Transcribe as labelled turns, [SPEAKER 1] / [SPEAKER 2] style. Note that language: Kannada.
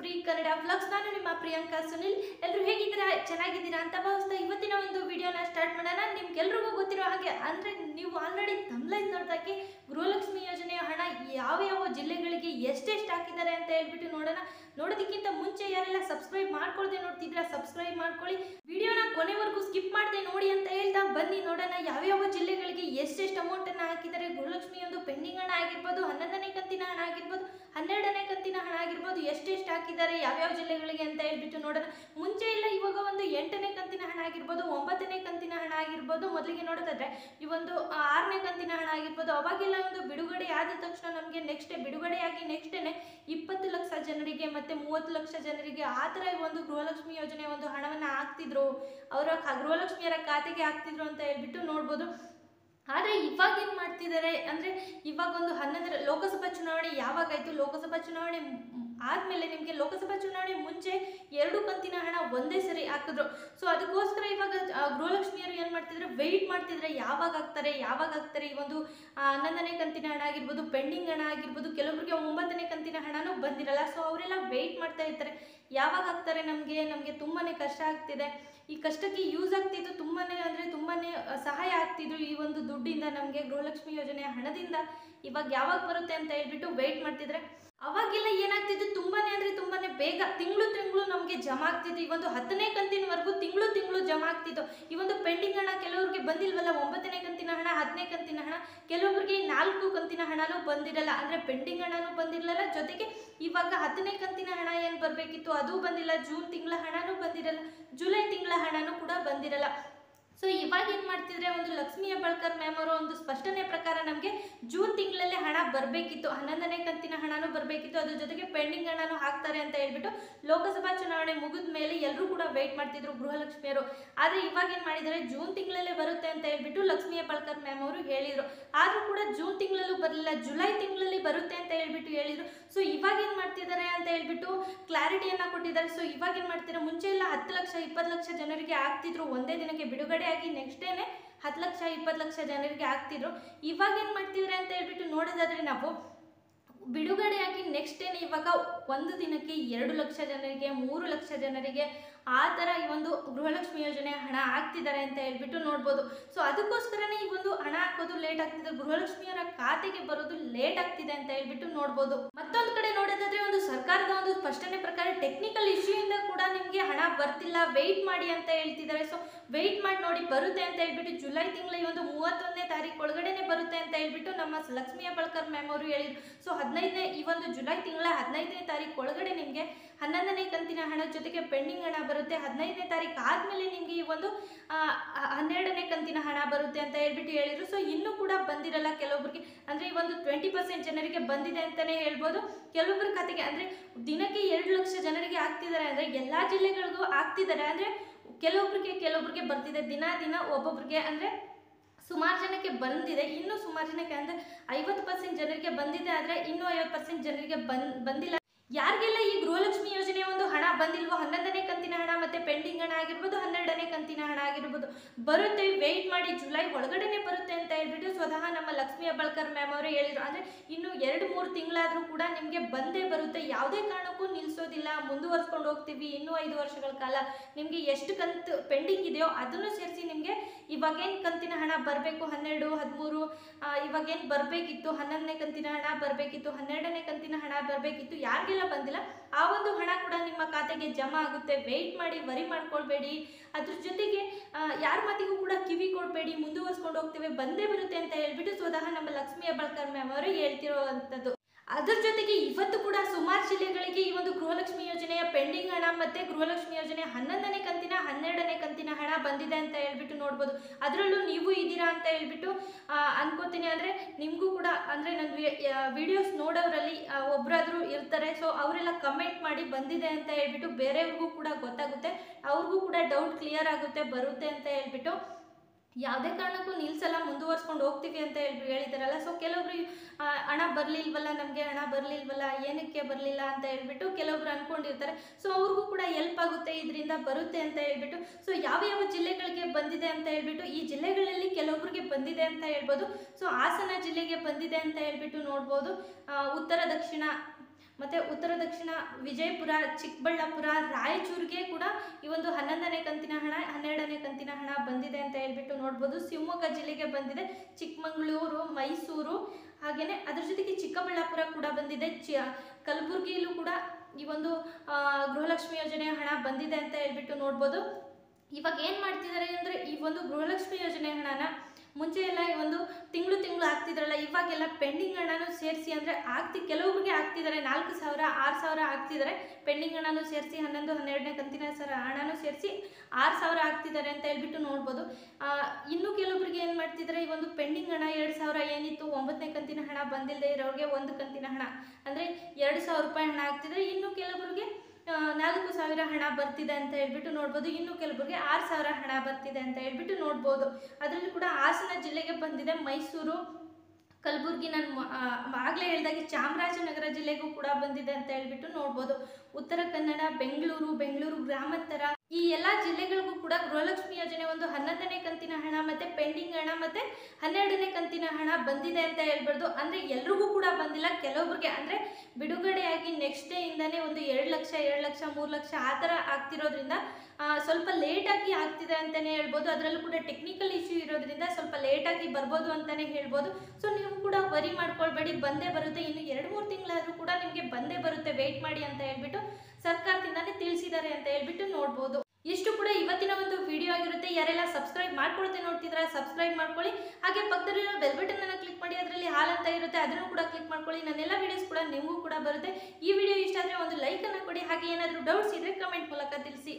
[SPEAKER 1] ಫ್ರೀ ಕನ್ನಡ ವ್ಲಾಗ್ಸ್ ನಾನು ನಿಮ್ಮ ಪ್ರಿಯಾಂಕಾ ಸುನಿಲ್. ಎಲ್ಲರೂ ಹೇಗಿದ್ದೀರಾ? ಚೆನ್ನಾಗಿದ್ದೀರಾ ಅಂತ ಭಾವಿಸ್ತಾ ಇವತ್ತಿನ ಒಂದು ವಿಡಿಯೋನ ಸ್ಟಾರ್ಟ್ ಮಾಡೋಣ. ನಿಮ್ಗೆಲ್ರಿಗೂ ಗೊತ್ತಿರೋ ಹಾಗೆ, ಅಂದರೆ ನೀವು ಆಲ್ರೆಡಿ ತಮ್ಲೈನ್ ನೋಡ್ದಕ್ಕೆ ಗೃಹಲಕ್ಷ್ಮಿ ಯೋಜನೆಯ ಹಣ ಯಾವ ಯಾವ ಜಿಲ್ಲೆಗಳಿಗೆ ಎಷ್ಟೆಷ್ಟು ಹಾಕಿದ್ದಾರೆ ಅಂತ ಹೇಳ್ಬಿಟ್ಟು ನೋಡೋಣ. ನೋಡೋದಕ್ಕಿಂತ ಮುಂಚೆ ಯಾರೆಲ್ಲ ಸಬ್ಸ್ಕ್ರೈಬ್ ಮಾಡ್ಕೊಳ್ದೆ ನೋಡ್ತಿದ್ರೆ ಸಬ್ಸ್ಕ್ರೈಬ್ ಮಾಡ್ಕೊಳ್ಳಿ. ವಿಡಿಯೋನ ಕೊನೆವರೆಗೂ ಸ್ಕಿಪ್ ಮಾಡದೆ ನೋಡಿ ಅಂತ ಹೇಳ್ತಾ ಬನ್ನಿ. ನೋಡೋಣ ಯಾವ್ಯಾವ ಜಿಲ್ಲೆಗಳಿಗೆ ಎಷ್ಟೆಷ್ಟು ಅಮೌಂಟನ್ನು ಹಾಕಿದ್ದಾರೆ ಗೃಹಲಕ್ಷ್ಮಿ ಪೆಂಡಿಂಗ್ ಹಣ ಆಗಿರ್ಬೋದು ಹನ್ನೊಂದನೇ ಕಂತಿನ ಹಣ ಆಗಿರ್ಬೋದು ಹನ್ನೆರಡನೇ ಕಂತಿನ ಹಣ ಆಗಿರ್ಬೋದು ಎಷ್ಟೆಷ್ಟು ಹಾಕಿದ್ದಾರೆ, ಯಾವ್ಯಾವ ಜಿಲ್ಲೆಗಳಿಗೆ ಅಂತ ಹೇಳ್ಬಿಟ್ಟು ನೋಡೋಣ. ಮುಂಚೆ ಇಲ್ಲ ಇವಾಗ ಒಂದು ಎಂಟನೇ ಕಂತಿನ ಹಣ ಆಗಿರ್ಬೋದು ಒಂಬತ್ತನೇ ಕಂತಿನ ಹಣ ಆಗಿರ್ಬೋದು ಮೊದಲಿಗೆ ನೋಡೋದಾದ್ರೆ, ಈ ಒಂದು ಆರನೇ ಕಂತಿನ ಹಣ ಆಗಿರ್ಬೋದು ಅವಾಗೆಲ್ಲ ಒಂದು ಬಿಡುಗಡೆ ಆದ ತಕ್ಷಣ ನಮಗೆ ನೆಕ್ಸ್ಟ್ ಬಿಡುಗಡೆಯಾಗಿ ನೆಕ್ಸ್ಟ್ ಇಪ್ಪತ್ತು ಲಕ್ಷ ಜನರಿಗೆ ಮತ್ತೆ ಮೂವತ್ತು ಲಕ್ಷ ಜನರಿಗೆ ಆ ಥರ ಒಂದು ಗೃಹಲಕ್ಷ್ಮಿ ಯೋಜನೆ ಒಂದು ಹಣವನ್ನು ಹಾಕ್ತಿದ್ರು. ಅವರ ಗೃಹಲಕ್ಷ್ಮಿಯರ ಖಾತೆಗೆ ಹಾಕ್ತಿದ್ರು ಅಂತ ಹೇಳ್ಬಿಟ್ಟು ನೋಡ್ಬೋದು. ಆದರೆ ಇವಾಗ ಏನು ಮಾಡ್ತಿದ್ದಾರೆ ಅಂದರೆ ಇವಾಗ ಒಂದು ಹನ್ನೊಂದರ ಲೋಕಸಭಾ ಚುನಾವಣೆ ಯಾವಾಗಾಯಿತು ಲೋಕಸಭಾ ಚುನಾವಣೆ ಆದಮೇಲೆ ನಿಮಗೆ ಲೋಕಸಭಾ ಚುನಾವಣೆ ಮುಂಚೆ ಎರಡು ಕಂತಿನ ಒಂದೇ ಸರಿ ಹಾಕಿದ್ರು. ಸೊ ಅದಕ್ಕೋಸ್ಕರ ಇವಾಗ ಗೃಹಲಕ್ಷ್ಮಿಯರು ಏನು ಮಾಡ್ತಿದ್ರೆ? ವೆಯ್ಟ್ ಮಾಡ್ತಿದ್ರೆ ಯಾವಾಗ ಹಾಕ್ತಾರೆ ಯಾವಾಗ ಹಾಕ್ತಾರೆ ಈ ಒಂದು ಹನ್ನೊಂದನೇ ಕಂತಿನ ಹಣ ಆಗಿರ್ಬೋದು ಪೆಂಡಿಂಗ್ ಹಣ ಆಗಿರ್ಬೋದು ಕೆಲವರಿಗೆ ಒಂಬತ್ತನೇ ಕಂತಿನ ಹಣನೂ ಬಂದಿರಲ್ಲ. ಸೊ ಅವರೆಲ್ಲ ವೆಯ್ಟ್ ಮಾಡ್ತಾ ಇರ್ತಾರೆ. ಯಾವಾಗ ಹಾಕ್ತಾರೆ ನಮಗೆ? ನಮಗೆ ತುಂಬಾ ಕಷ್ಟ ಆಗ್ತಿದೆ. ಈ ಕಷ್ಟಕ್ಕೆ ಯೂಸ್ ಆಗ್ತಿದ್ದು ತುಂಬಾ ಅಂದರೆ ತುಂಬಾ ಸಹಾಯ ಆಗ್ತಿದ್ರು ಈ ಒಂದು ದುಡ್ಡಿಂದ ನಮಗೆ ಗೃಹಲಕ್ಷ್ಮಿ ಯೋಜನೆ ಹಣದಿಂದ. ಇವಾಗ ಯಾವಾಗ ಬರುತ್ತೆ ಅಂತ ಹೇಳ್ಬಿಟ್ಟು ವೆಯ್ಟ್ ಮಾಡ್ತಿದ್ರೆ ಅವಾಗೆಲ್ಲ ಏನಾಗ್ತಿತ್ತು ತುಂಬಾನೇ ಅಂದ್ರೆ ತುಂಬಾನೇ ಬೇಗ ತಿಂಗಳು ತಿಂಗಳು ನಮಗೆ ಜಮಾ ಆಗ್ತಿತ್ತು. ಈ ಒಂದು ಹತ್ತನೇ ಕಂತಿನವರೆಗೂ ತಿಂಗಳು ತಿಂಗಳು ಜಮಾ ಆಗ್ತಿತ್ತು. ಈ ಒಂದು ಪೆಂಡಿಂಗ್ ಹಣ ಕೆಲವರಿಗೆ ಬಂದಿಲ್ವಲ್ಲ, ಒಂಬತ್ತನೇ ಕಂತಿನ ಹಣ, ಹತ್ತನೇ ಕಂತಿನ ಹಣ, ಕೆಲವೊಬ್ರಿಗೆ ನಾಲ್ಕು ಕಂತಿನ ಹಣನೂ ಬಂದಿರಲ್ಲ. ಅಂದರೆ ಪೆಂಡಿಂಗ್ ಹಣನೂ ಬಂದಿರಲಿಲ್ಲ ಜೊತೆಗೆ ಇವಾಗ ಹತ್ತನೇ ಕಂತಿನ ಹಣ ಏನು ಬರಬೇಕಿತ್ತು? ಅದು ಬಂದಿಲ್ಲ. ಜೂನ್ ತಿಂಗಳ ಹಣನೂ ಬಂದಿರಲ್ಲ. ಜುಲೈ ತಿಂಗಳ ಹಣನೂ ಕೂಡ ಬಂದಿರಲ್ಲ. ಸೊ ಇವಾಗ ಏನು ಮಾಡ್ತಿದ್ರೆ, ಒಂದು ಲಕ್ಷ್ಮೀ ಹೆಬ್ಬಾಳ್ಕರ್ ಮ್ಯಾಮ್ ಅವರು ಒಂದು ಸ್ಪಷ್ಟನೆ ಪ್ರಕಾರ ನಮಗೆ ಜೂನ್ ತಿಂಗಳಲ್ಲೇ ಹಣ ಬರಬೇಕಿತ್ತು, ಹನ್ನೊಂದನೇ ಕಂತಿನ ಹಣನೂ ಬರಬೇಕಿತ್ತು, ಅದ್ರ ಜೊತೆಗೆ ಪೆಂಡಿಂಗ್ ಹಣನೂ ಹಾಕ್ತಾರೆ ಅಂತ ಹೇಳ್ಬಿಟ್ಟು ಲೋಕಸಭಾ ಚುನಾವಣೆ ಮುಗಿದ ಮೇಲೆ ಎಲ್ಲರೂ ಕೂಡ ವೇಟ್ ಮಾಡ್ತಿದ್ರು ಗೃಹಲಕ್ಷ್ಮಿಯರು. ಆದರೆ ಇವಾಗ ಏನು ಮಾಡಿದ್ದಾರೆ? ಜೂನ್ ತಿಂಗಳಲ್ಲೇ ಬರುತ್ತೆ ಅಂತ ಹೇಳ್ಬಿಟ್ಟು ಲಕ್ಷ್ಮೀ ಹೆಬ್ಬಾಳ್ಕರ್ ಮ್ಯಾಮ್ ಅವರು ಹೇಳಿದರು. ಆದರೂ ಕೂಡ ಜೂನ್ ತಿಂಗಳಲ್ಲೂ ಬರಲಿಲ್ಲ, ಜುಲೈ ತಿಂಗಳಲ್ಲಿ ಬರುತ್ತೆ ಅಂತ ಹೇಳ್ಬಿಟ್ಟು ಹೇಳಿದರು. ಸೊ ಇವಾಗ ಏನು ಮಾಡ್ತಿದ್ದಾರೆ ಅಂತ ಹೇಳ್ಬಿಟ್ಟು ಕ್ಲಾರಿಟಿಯನ್ನು ಕೊಟ್ಟಿದ್ದಾರೆ. ಸೊ ಇವಾಗ ಏನು ಮಾಡ್ತಿದ್ದಾರೆ ಮುಂಚೆ ಎಲ್ಲ ಹತ್ತು ಲಕ್ಷ, ಇಪ್ಪತ್ತು ಲಕ್ಷ ಜನರಿಗೆ ಆಗ್ತಿದ್ರು. ಒಂದೇ ದಿನಕ್ಕೆ ಬಿಡುಗಡೆಯಾಗಿ ನೆಕ್ಸ್ಟ್ ಡೇನೆ ಹತ್ತು ಲಕ್ಷ, ಇಪ್ಪತ್ತು ಲಕ್ಷ ಜನರಿಗೆ ಆಗ್ತಿದ್ರು ಇವಾಗ ಏನು ಮಾಡ್ತಿದ್ದಾರೆ ಅಂತ ಹೇಳ್ಬಿಟ್ಟು ನೋಡೋದಾದರೆ ನಾವು ಬಿಡುಗಡೆಯಾಗಿ ನೆಕ್ಸ್ಟ್ ಏನು ಇವಾಗ ಒಂದು ದಿನಕ್ಕೆ ಎರಡು ಲಕ್ಷ ಜನರಿಗೆ, ಮೂರು ಲಕ್ಷ ಜನರಿಗೆ ಆ ಥರ ಈ ಒಂದು ಗೃಹಲಕ್ಷ್ಮಿ ಯೋಜನೆ ಹಣ ಹಾಕ್ತಿದ್ದಾರೆ ಅಂತ ಹೇಳ್ಬಿಟ್ಟು ನೋಡ್ಬೋದು. ಸೊ ಅದಕ್ಕೋಸ್ಕರನೇ ಈ ಒಂದು ಹಣ ಹಾಕೋದು ಲೇಟ್ ಆಗ್ತಿದೆ, ಗೃಹಲಕ್ಷ್ಮಿಯವರ ಖಾತೆಗೆ ಬರೋದು ಲೇಟ್ ಆಗ್ತಿದೆ ಅಂತ ಹೇಳ್ಬಿಟ್ಟು ನೋಡ್ಬೋದು. ಮತ್ತೊಂದು ಕಡೆ ನೋಡೋದಾದ್ರೆ ಒಂದು ಸರ್ಕಾರದ ಒಂದು ಸ್ಪಷ್ಟನೆ ಪ್ರಕಾರ ಟೆಕ್ನಿಕಲ್ ಇಶ್ಯೂ ಇಂದ ಕೂಡ ನಿಮಗೆ ಹಣ ಬರ್ತಿಲ್ಲ ವೆಯ್ಟ್ ಮಾಡಿ ಅಂತ ಹೇಳ್ತಿದ್ದಾರೆ. ಸೊ ವೆಯ್ಟ್ ಮಾಡಿ ನೋಡಿ ಬರುತ್ತೆ ಅಂತ ಹೇಳ್ಬಿಟ್ಟು ಜುಲೈ ತಿಂಗಳ ಈ ಒಂದು ಮೂವತ್ತೊಂದನೇ ತಾರೀಕು ಒಳಗಡೆನೆ ಬರುತ್ತೆ ಅಂತ ಹೇಳ್ಬಿಟ್ಟು ನಮ್ಮ ಲಕ್ಷ್ಮೀ ಹೆಬ್ಬಾಳ್ಕರ್ ಮ್ಯಾಮ್ ಅವರು ಹೇಳಿದ್ರು. ಸೊ ಹದಿನೈದನೇ ಈ ಒಂದು ಜುಲೈ ತಿಂಗಳ ಹದಿನೈದನೇ ತಾರೀಕು ಒಳಗಡೆ ನಿಮಗೆ ಹನ್ನೊಂದನೇ ಕಂತಿನ ಹಣ ಜೊತೆಗೆ ಪೆಂಡಿಂಗ್ ಹಣ ಬರುತ್ತೆ. ಹದಿನೈದನೇ ತಾರೀಕು ಆದಮೇಲೆ ನಿಮಗೆ ಈ ಒಂದು ಹನ್ನೆರಡನೇ ಕಂತಿನ ಹಣ ಬರುತ್ತೆ ಅಂತ ಹೇಳ್ಬಿಟ್ಟು ಹೇಳಿದರು. ಸೊ ಇನ್ನೂ ಕೂಡ ಬಂದಿರಲ್ಲ ಕೆಲವೊಬ್ಬರಿಗೆ ಅಂದರೆ ಈ ಒಂದು ಟ್ವೆಂಟಿ ಪರ್ಸೆಂಟ್ ಜನರಿಗೆ ಬಂದಿದೆ ಅಂತಲೇ ಹೇಳ್ಬೋದು. ಕೆಲವೊಬ್ಬರ ಖಾತೆಗೆ ಅಂದರೆ ದಿನಕ್ಕೆ ಎರಡು ಲಕ್ಷ ಜನರಿಗೆ ಆಗ್ತಿದ್ದಾರೆ ಅಂದರೆ ಎಲ್ಲ ಜಿಲ್ಲೆಗಳಿಗೂ ಆಗ್ತಿದ್ದಾರೆ. ಅಂದರೆ ಕೆಲವೊಬ್ಬರಿಗೆ ಕೆಲವೊಬ್ಬರಿಗೆ ಬರ್ತಿದೆ. ದಿನ ದಿನ ಒಬ್ಬೊಬ್ರಿಗೆ ಅಂದರೆ ಸುಮಾರು ಜನಕ್ಕೆ ಬಂದಿದೆ. ಇನ್ನೂ ಸುಮಾರು ಜನಕ್ಕೆ ಅಂದರೆ ಐವತ್ತು ಪರ್ಸೆಂಟ್ ಜನರಿಗೆ ಬಂದಿದೆ. ಆದರೆ ಇನ್ನೂ ಐವತ್ತು ಪರ್ಸೆಂಟ್ ಜನರಿಗೆ ಬಂದ್, ಬಂದಿಲ್ಲ. ಯಾರಿಗೆಲ್ಲ ಈ ಗೃಹಲಕ್ಷ್ಮಿ ಯೋಜನೆ ಒಂದು ಹಣ ಬಂದಿಲ್ವೋ ಹನ್ನೊಂದನೇ ಕಂತಿನ ಹಣ ಮತ್ತೆ ಪೆಂಡಿಂಗ್ ಹಣ ಆಗಿರ್ಬೋದು ಹನ್ನೆರಡನೇ ಕಂತಿನ ಹಣ ಆಗಿರ್ಬೋದು, ಬರುತ್ತೆ ವೆಯ್ಟ್ ಮಾಡಿ ಜುಲೈ ಒಳಗಡೆನೆ ಬರುತ್ತೆ ಅಂತ ಹೇಳ್ಬಿಟ್ಟು ಸ್ವತಃ ನಮ್ಮ ಲಕ್ಷ್ಮಿ ಹೆಬ್ಬಾಳ್ಕರ್ ಮ್ಯಾಮ್ ಅವರು ಹೇಳಿದ್ರು. ಅಂದರೆ ಇನ್ನು ಎರಡು, ಮೂರು ತಿಂಗಳಾದರೂ ಕೂಡ ನಿಮಗೆ ಬಂದೇ ಬರುತ್ತೆ. ಯಾವುದೇ ಕಾರಣಕ್ಕೂ ನಿಲ್ಲಿಸೋದಿಲ್ಲ ಮುಂದುವರ್ಸ್ಕೊಂಡು ಹೋಗ್ತೀವಿ. ಇನ್ನೂ ಐದು ವರ್ಷಗಳ ಕಾಲ ನಿಮಗೆ ಎಷ್ಟು ಕಂತು ಪೆಂಡಿಂಗ್ ಇದೆಯೋ ಅದನ್ನು ಸೇರಿಸಿ ನಿಮಗೆ ಇವಾಗೇನು ಕಂತಿನ ಹಣ ಬರಬೇಕು? ಹನ್ನೆರಡು, ಹದಿಮೂರು ಇವಾಗೇನು ಬರಬೇಕಿತ್ತು? ಹನ್ನೊಂದನೇ ಕಂತಿನ ಹಣ ಬರಬೇಕಿತ್ತು, ಹನ್ನೆರಡನೇ ಕಂತಿನ ಹಣ ಬರಬೇಕಿತ್ತು? ಯಾರಿಗೆಲ್ಲ ಬಂದಿಲ್ಲ. ಆ ಒಂದು ಹಣ ಕೂಡ ನಿಮ್ಮ ಖಾತೆಗೆ ಜಮಾ ಆಗುತ್ತೆ. ವೆಯ್ಟ್ ಮಾಡಿ ವರಿ ಮಾಡ್ಕೊಳ್ಬೇಡಿ. ಅದ್ರ ಜೊತೆಗೆ ಯಾರ ಮಾತಿಗೂ ಕೂಡ ಕಿವಿ ಕೊಡಬೇಡಿ. ಮುಂದುವರ್ಸ್ಕೊಂಡು ಹೋಗ್ತೇವೆ. ಬಂದೇ ಬರುತ್ತೆ ಅಂತ ಹೇಳ್ಬಿಟ್ಟು ಸ್ವತಃ ನಮ್ಮ ಲಕ್ಷ್ಮೀ ಹೆಬ್ಬಾಳ್ಕರ್ ಮ್ಯಾಮ್ ಅವರು ಹೇಳ್ತಿರುವಂಥದ್ದು. ಅದ್ರ ಜೊತೆಗೆ ಇವತ್ತು ಕೂಡ ಸುಮಾರು ಜಿಲ್ಲೆಗಳಿಗೆ ಈ ಒಂದು ಗೃಹಲಕ್ಷ್ಮಿ ಯೋಜನೆಯ ಪೆಂಡಿಂಗ್ ಹಣ ಮತ್ತೆ ಗೃಹಲಕ್ಷ್ಮಿ ಯೋಜನೆ ಹನ್ನೊಂದನೇ ಕಂತಿನ, ಹನ್ನೆರಡನೇ ಕಂತಿನ ಹಣ ಬಂದಿದೆ ಅಂತ ಹೇಳ್ಬಿಟ್ಟು ನೋಡ್ಬೋದು. ಅದರಲ್ಲೂ ನೀವು ಇದ್ದೀರಾ ಅಂತ ಹೇಳ್ಬಿಟ್ಟು ಅನ್ಕೋತೀನಿ. ಅಂದರೆ ನಿಮಗೂ ಕೂಡ, ಅಂದರೆ ನನ್ನ ವಿಡಿಯೋಸ್ ನೋಡೋರಲ್ಲಿ ಇರ್ತಾರೆ ಸೊ ಅವರೆಲ್ಲ ಕಮೆಂಟ್ ಮಾಡಿ ಬಂದಿದೆ ಅಂತ ಹೇಳ್ಬಿಟ್ಟು ಬೇರೆಯವ್ರಿಗೂ ಕೂಡ ಗೊತ್ತಾಗುತ್ತೆ. ಅವ್ರಿಗೂ ಕೂಡ ಡೌಟ್ ಕ್ಲಿಯರ್ ಆಗುತ್ತೆ, ಬರುತ್ತೆ ಅಂತ ಹೇಳ್ಬಿಟ್ಟು ಯಾವುದೇ ಕಾರಣಕ್ಕೂ ನಿಲ್ಸಲ್ಲ, ಮುಂದುವರ್ಸ್ಕೊಂಡು ಹೋಗ್ತೀವಿ ಅಂತ ಹೇಳಿ ಹೇಳಿದಾರಲ್ಲ. ಸೊ ಕೆಲವೊಬ್ರು ಹಣ ಬರಲಿಲ್ವಲ್ಲ ನಮಗೆ, ಹಣ ಬರಲಿಲ್ವಲ್ಲ, ಏನಕ್ಕೆ ಬರಲಿಲ್ಲ ಅಂತ ಹೇಳ್ಬಿಟ್ಟು ಕೆಲವೊಬ್ರು ಅಂದ್ಕೊಂಡಿರ್ತಾರೆ ಸೊ ಅವ್ರಿಗೂ ಕೂಡ ಹೆಲ್ಪ್ ಆಗುತ್ತೆ, ಇದರಿಂದ ಬರುತ್ತೆ ಅಂತ ಹೇಳ್ಬಿಟ್ಟು. ಸೊ ಯಾವ ಯಾವ ಜಿಲ್ಲೆಗಳಿಗೆ ಬಂದಿದೆ ಅಂತ ಹೇಳ್ಬಿಟ್ಟು, ಈ ಜಿಲ್ಲೆಗಳಲ್ಲಿ ಕೆಲವೊಬ್ರಿಗೆ ಬಂದಿದೆ ಅಂತ ಹೇಳ್ಬೋದು. ಸೊ ಹಾಸನ ಜಿಲ್ಲೆಗೆ ಬಂದಿದೆ ಅಂತ ಹೇಳ್ಬಿಟ್ಟು ನೋಡ್ಬೋದು. ಉತ್ತರ, ದಕ್ಷಿಣ ಮತ್ತು ಉತ್ತರ ದಕ್ಷಿಣ ವಿಜಯಪುರ, ಚಿಕ್ಕಬಳ್ಳಾಪುರ, ರಾಯಚೂರಿಗೆ ಕೂಡ ಈ ಒಂದು ಹನ್ನೊಂದನೇ ಕಂತಿನ ಹಣ, ಹನ್ನೆರಡನೇ ಕಂತಿನ ಹಣ ಬಂದಿದೆ ಅಂತ ಹೇಳ್ಬಿಟ್ಟು ನೋಡ್ಬೋದು. ಶಿವಮೊಗ್ಗ ಜಿಲ್ಲೆಗೆ ಬಂದಿದೆ ಚಿಕ್ಕಮಗಳೂರು, ಮೈಸೂರು ಹಾಗೆಯೇ ಅದ್ರ ಜೊತೆಗೆ ಚಿಕ್ಕಬಳ್ಳಾಪುರ ಕೂಡ ಬಂದಿದೆ. ಚಿ, ಕಲಬುರಗಿಯಲ್ಲೂ ಕೂಡ ಈ ಒಂದು ಗೃಹಲಕ್ಷ್ಮಿ ಯೋಜನೆಯ ಹಣ ಬಂದಿದೆ ಅಂತ ಹೇಳ್ಬಿಟ್ಟು ನೋಡ್ಬೋದು. ಇವಾಗ ಏನು ಮಾಡ್ತಿದ್ದಾರೆ ಅಂದರೆ ಈ ಒಂದು ಗೃಹಲಕ್ಷ್ಮಿ ಯೋಜನೆ ಹಣನ ಮುಂಚೆ ಎಲ್ಲ ಈ ಒಂದು ತಿಂಗಳು ತಿಂಗಳು ಆಗ್ತಿದ್ರಲ್ಲ, ಇವಾಗೆಲ್ಲ ಪೆಂಡಿಂಗ್ ಹಣನೂ ಸೇರಿಸಿ ಅಂದರೆ ಆಗ್ತಿ ಕೆಲವೊಬ್ಬರಿಗೆ ಆಗ್ತಿದ್ದಾರೆ ನಾಲ್ಕು ಸಾವಿರ, ಆರು ಸಾವಿರ ಆಗ್ತಿದ್ದಾರೆ ಪೆಂಡಿಂಗ್ ಹಣನೂ ಸೇರಿಸಿ, ಹನ್ನೊಂದು, ಹನ್ನೆರಡನೇ ಕಂತಿನ ಸರ ಹಣನೂ ಸೇರಿಸಿ ಆರು ಸಾವಿರ ಆಗ್ತಿದ್ದಾರೆ ಅಂತ ಹೇಳ್ಬಿಟ್ಟು ನೋಡ್ಬೋದು. ಇನ್ನು ಕೆಲವೊಬ್ಬರಿಗೆ ಏನು ಮಾಡ್ತಿದ್ದಾರೆ ಈ ಒಂದು ಪೆಂಡಿಂಗ್ ಹಣ ಎರಡು ಸಾವಿರ ಏನಿತ್ತು ಒಂಬತ್ತನೇ ಕಂತಿನ ಹಣ ಬಂದಿಲ್ಲದೆ ಇರೋರಿಗೆ ಒಂದು ಕಂತಿನ ಹಣ. ಅಂದರೆ ಎರಡು ಸಾವಿರ ರೂಪಾಯಿ ಹಣ ಆಗ್ತಿದ್ರೆ ಇನ್ನು ನಾಲ್ಕು ಸಾವಿರ ಹಣ ಬರ್ತಿದೆ ಅಂತ ಹೇಳ್ಬಿಟ್ಟು ನೋಡ್ಬೋದು. ಇನ್ನು ಕೆಲವರಿಗೆ ಆರು ಸಾವಿರ ಹಣ ಬರ್ತಿದೆ ಅಂತ ಹೇಳ್ಬಿಟ್ಟು ನೋಡ್ಬೋದು. ಅದರಲ್ಲೂ ಕೂಡ ಹಾಸನ ಜಿಲ್ಲೆಗೆ ಬಂದಿದೆ ಮೈಸೂರು, ಕಲಬುರಗಿ, ನಾನು ಆಗಲೇ ಹೇಳಿದಾಗೆ ಚಾಮರಾಜನಗರ ಜಿಲ್ಲೆಗೂ ಕೂಡ ಬಂದಿದೆ ಅಂತ ಹೇಳ್ಬಿಟ್ಟು ನೋಡ್ಬೋದು. ಉತ್ತರ ಕನ್ನಡ, ಬೆಂಗಳೂರು ಬೆಂಗಳೂರು ಗ್ರಾಮಾಂತರ ಈ ಎಲ್ಲ ಜಿಲ್ಲೆಗಳಿಗೂ ಕೂಡ ಗೃಹಲಕ್ಷ್ಮಿ ಯೋಜನೆ ಒಂದು ಹನ್ನೊಂದನೇ ಕಂತಿನ ಹಣ ಮತ್ತೆ ಪೆಂಡಿಂಗ್ ಹಣ ಮತ್ತೆ ಹನ್ನೆರಡನೇ ಕಂತಿನ ಹಣ ಬಂದಿದೆ ಅಂತ ಹೇಳ್ಬಾರ್ದು. ಅಂದ್ರೆ ಎಲ್ರಿಗೂ ಕೂಡ ಬಂದಿಲ್ಲ. ಕೆಲವೊಬ್ರಿಗೆ ಅಂದ್ರೆ ಬಿಡುಗಡೆಯಾಗಿ ನೆಕ್ಸ್ಟ್ ಡೇ ಇಂದಾನೆ ಒಂದು ಎರಡು ಲಕ್ಷ ಎರಡು ಲಕ್ಷ, ಮೂರು ಲಕ್ಷ ಆ ಥರ ಆಗ್ತಿರೋದ್ರಿಂದ ಸ್ವಲ್ಪ ಲೇಟಾಗಿ ಆಗ್ತಿದೆ ಅಂತಲೇ ಹೇಳ್ಬೋದು. ಅದರಲ್ಲೂ ಕೂಡ ಟೆಕ್ನಿಕಲ್ ಇಶ್ಯೂ ಇರೋದ್ರಿಂದ ಸ್ವಲ್ಪ ಲೇಟಾಗಿ ಬರ್ಬೋದು ಅಂತಲೇ ಹೇಳ್ಬೋದು. ಸೊ ನೀವು ಕೂಡ ವರಿ ಮಾಡ್ಕೊಳ್ಬೇಡಿ. ಬಂದೇ ಬರುತ್ತೆ. ಇನ್ನು ಎರಡು, ಮೂರು ತಿಂಗಳಾದರೂ ಕೂಡ ನಿಮಗೆ ಬಂದೇ ಬರುತ್ತೆ. ವೆಯ್ಟ್ ಮಾಡಿ ಅಂತ ಹೇಳ್ಬಿಟ್ಟು ಸರ್ಕಾರದಿಂದಾನೇ ತಿಳಿಸಿದ್ದಾರೆ ಅಂತ ಹೇಳ್ಬಿಟ್ಟು ನೋಡ್ಬೋದು. ಇಷ್ಟು ಕೂಡ ಇವತ್ತಿನ ಒಂದು ವಿಡಿಯೋ ಆಗಿರುತ್ತೆ. ಯಾರೆಲ್ಲ ಸಬ್ಸ್ಕ್ರೈಬ್ ಮಾಡ್ಕೊಳ್ತೆ ನೋಡ್ತಿದ್ರ ಸಬ್ಸ್ಕ್ರೈಬ್ ಮಾಡ್ಕೊಳ್ಳಿ. ಹಾಗೆ ಪಕ್ಕದಲ್ಲಿರೋ ಬೆಲ್ ಬಟನ್ ಅನ್ನು ಕ್ಲಿಕ್ ಮಾಡಿ, ಅದರಲ್ಲಿ ಹಾಲ್ ಅಂತ ಇರುತ್ತೆ, ಅದನ್ನು ಕೂಡ ಕ್ಲಿಕ್ ಮಾಡ್ಕೊಳ್ಳಿ. ನನ್ನೆಲ್ಲ ವಿಡಿಯೋಸ್ ಕೂಡ ನಿಮಗೂ ಕೂಡ ಬರುತ್ತೆ. ಈ ವಿಡಿಯೋ ಇಷ್ಟ ಆದರೆ ಒಂದು ಲೈಕ್ ಅನ್ನು ಕೊಡಿ. ಹಾಗೆ ಏನಾದರೂ ಡೌಟ್ಸ್ ಇದ್ರೆ ಕಮೆಂಟ್ ಮೂಲಕ ತಿಳಿಸಿ.